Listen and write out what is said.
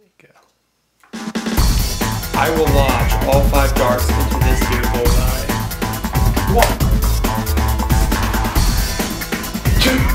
Go. I will launch all five darts into this here bullseye. One. Two.